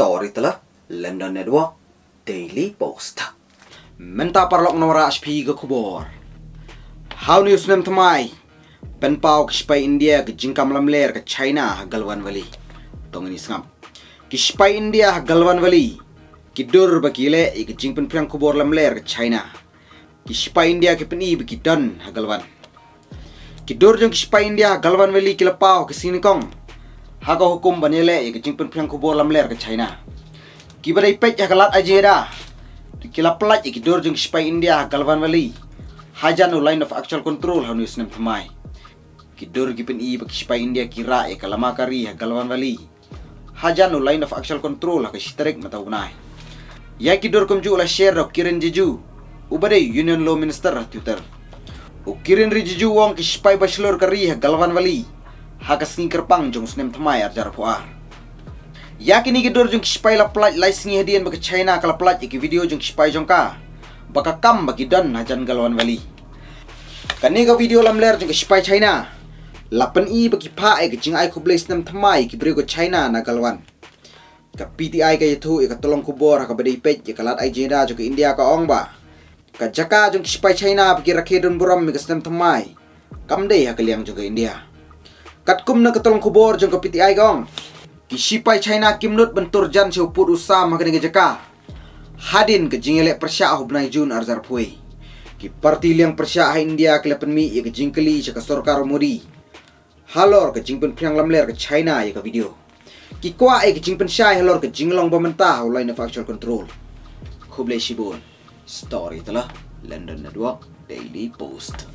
story telah London Network Daily Post. Menta parlok nora HP ke kubor. How news nem temai. Pen pau ke spai India ke jingkam lamler ke China galwan valley. Tong ini sengam. Ke spai India galwan valley. Kidur bakile ke jingpen priang kubor lamler ke China. Ke spai India ke peni beki don galwan. Kidur jeng ke spai India galwan valley kilepau ke Haga hukum banele ke jingpen priang kubor lamler ke China. Kibadai pet ya kalat ajeda. Kila pelat iki dor jeng spai India Galvan Valley. Hajan line of actual control hanu isnem pemai. Kidor gipen i bak spai India kira e kalama kari ha Galvan Valley. Hajan line of actual control ha kishtarik mata unai. Ya kidor kumju la share ro kirin jiju. Ubade Union Law Minister ha Twitter. U kirin ri jiju wong ki spai bachelor kari ha Galvan Valley. Ha kasingker pang jong snem pemai arjar puar. Yakin iki dor jong kispai la plat lai singi hadian bagi China kala plat iki video jong kispai jong ka. Baka kam bagi dan hajan galwan wali. Kani ka video lam ler jong kispai China. Lapan i bagi pa ai kecing ai ku blaze nam thamai ki brio China na galwan. Ka PTI ka yatu ka tolong ku bor ka badai pet ka lat ai jeda jong India ka ong ba. Ka jaka jong kispai China bagi rakhe don buram mi kasnam thamai. Kam dei ha kaliang jong India. Kat kum na ka tolong ku bor jong ka PTI ka ong. Kisipai China kimnut bentur jan si uput usam magani jaka. Hadin ke jingele persya hubnai jun arzar pui. Ki parti liang persya India ke lepen mi ya ke jingkeli ke sorkar modi. Halor ke jingpen priang lamler ke China ya ke video. Ki kwa ai ke jingpen syai halor ke jinglong pemerintah line of actual control. Kublai Shibun. Story telah London Network Daily Post.